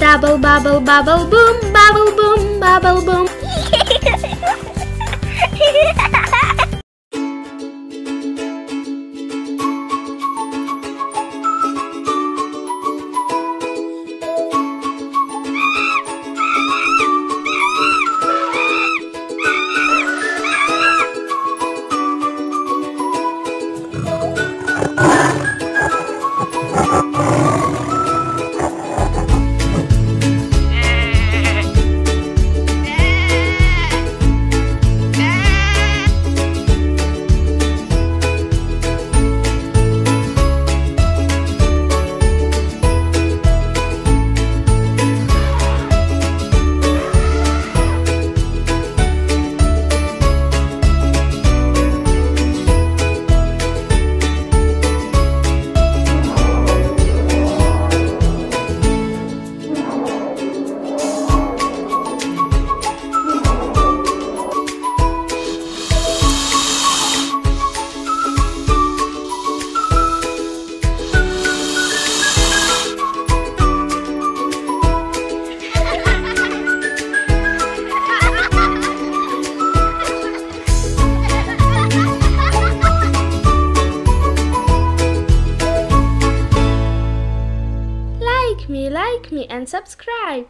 Double bubble bubble boom, bubble boom, bubble boom. Like me, and subscribe.